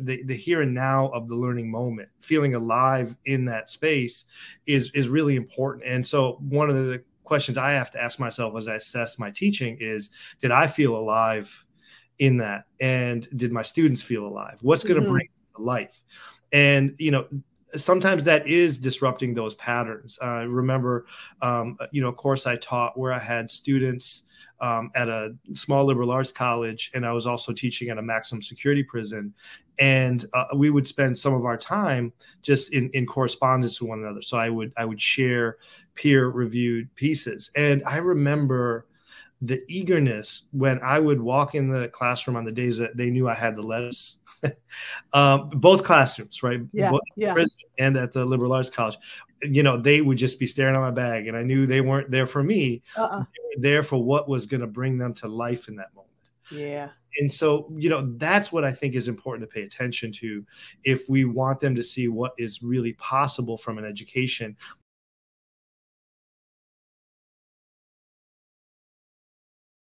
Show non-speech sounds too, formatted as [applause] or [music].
the, the here and now of the learning moment feeling alive in that space is is really important. And so one of the questions i have to ask myself as i assess my teaching is did i feel alive in that? And did my students feel alive? What's going to mm-hmm. bring life? And you know sometimes that is disrupting those patterns. I remember, um, you know, a course I taught where I had students um, at a small liberal arts college, and I was also teaching at a maximum security prison. And uh, we would spend some of our time just in, in correspondence with one another. So I would I would share peer reviewed pieces, and I remember the eagerness when I would walk in the classroom on the days that they knew I had the letters, [laughs] um, both classrooms, right? Yeah, both yeah. And at the liberal arts college, you know, they would just be staring at my bag, and I knew they weren't there for me. Uh-uh. there for what was going to bring them to life in that moment. Yeah. And so, you know, that's what I think is important to pay attention to if we want them to see what is really possible from an education